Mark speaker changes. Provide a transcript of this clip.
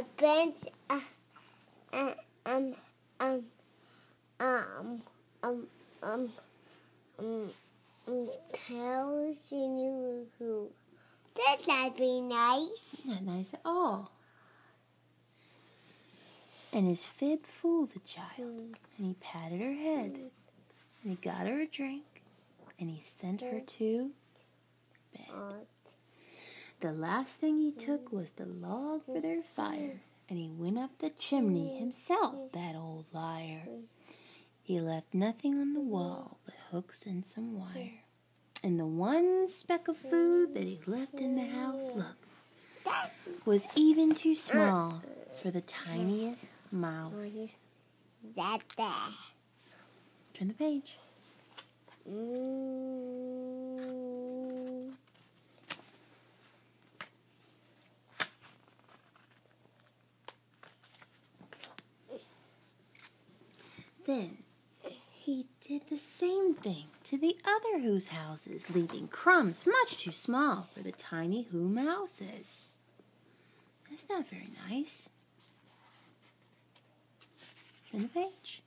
Speaker 1: a bench, uh, uh, um, um, um, um, um, um, um, cows in your room. That would be nice.
Speaker 2: Not nice at all. And his fib fooled the child, and he patted her head, and he got her a drink, and he sent her to bed. The last thing he took was the log for their fire, and he went up the chimney himself, that old liar. He left nothing on the wall but hooks and some wire. And the one speck of food that he left in the house, look, was even too small for the tiniest mouse.
Speaker 1: that there.
Speaker 2: Turn the page.
Speaker 1: Mm.
Speaker 2: Then he did the same thing to the other Who's houses, leaving crumbs much too small for the tiny Who mouses. That's not very nice. Turn the page.